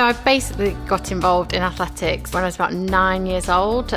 So I basically got involved in athletics when I was about nine years old.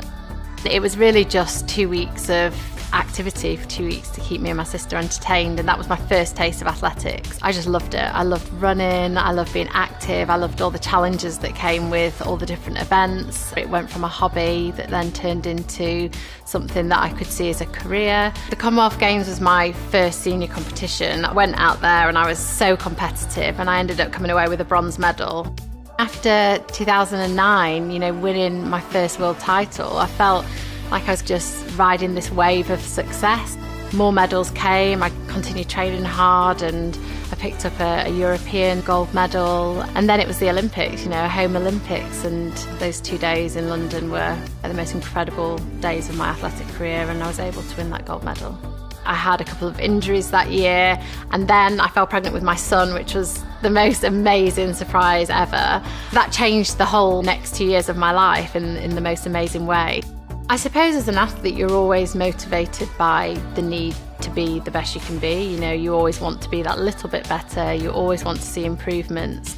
It was really just two weeks of activity for two weeks to keep me and my sister entertained, and that was my first taste of athletics. I just loved it. I loved running, I loved being active, I loved all the challenges that came with all the different events. It went from a hobby that then turned into something that I could see as a career. The Commonwealth Games was my first senior competition. I went out there and I was so competitive, and I ended up coming away with a bronze medal. After 2009, you know, winning my first world title, I felt like I was just riding this wave of success. More medals came, I continued training hard and I picked up a, a, European gold medal. And then it was the Olympics, you know, home Olympics. And those two days in London were the most incredible days of my athletic career, and I was able to win that gold medal. I had a couple of injuries that year, and then I fell pregnant with my son, which was the most amazing surprise ever. That changed the whole next two years of my life in, in the most amazing way. I suppose as an athlete, you're always motivated by the need to be the best you can be. You know, you always want to be that little bit better, you always want to see improvements.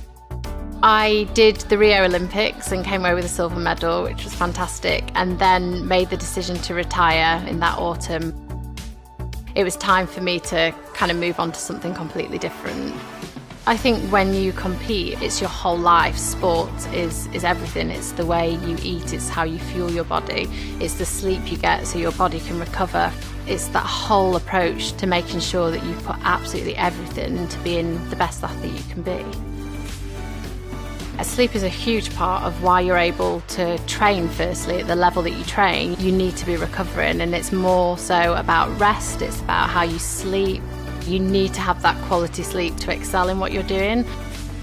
I did the Rio Olympics and came away with a silver medal, which was fantastic, and then made the decision to retire in that autumn. It was time for me to kind of move on to something completely different. I think when you compete, it's your whole life. Sport is, is everything. It's the way you eat, it's how you fuel your body, it's the sleep you get so your body can recover. It's that whole approach to making sure that you put absolutely everything into being the best athlete you can be. Sleep is a huge part of why you're able to train, firstly, at the level that you train. You need to be recovering, and it's more so about rest, it's about how you sleep, you need to have that quality sleep to excel in what you're doing.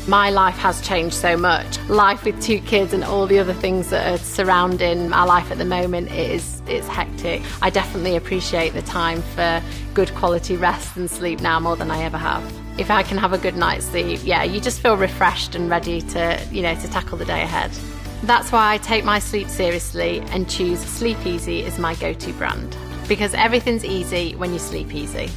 My life has changed so much. Life with two kids and all the other things that are surrounding our life at the moment is it's hectic. I definitely appreciate the time for good quality rest and sleep now more than I ever have. If I can have a good night's sleep, yeah, you just feel refreshed and ready to, you know, to tackle the day ahead. That's why I take my sleep seriously and choose Sleepeezee as my go-to brand because everything's easy when you sleep easy.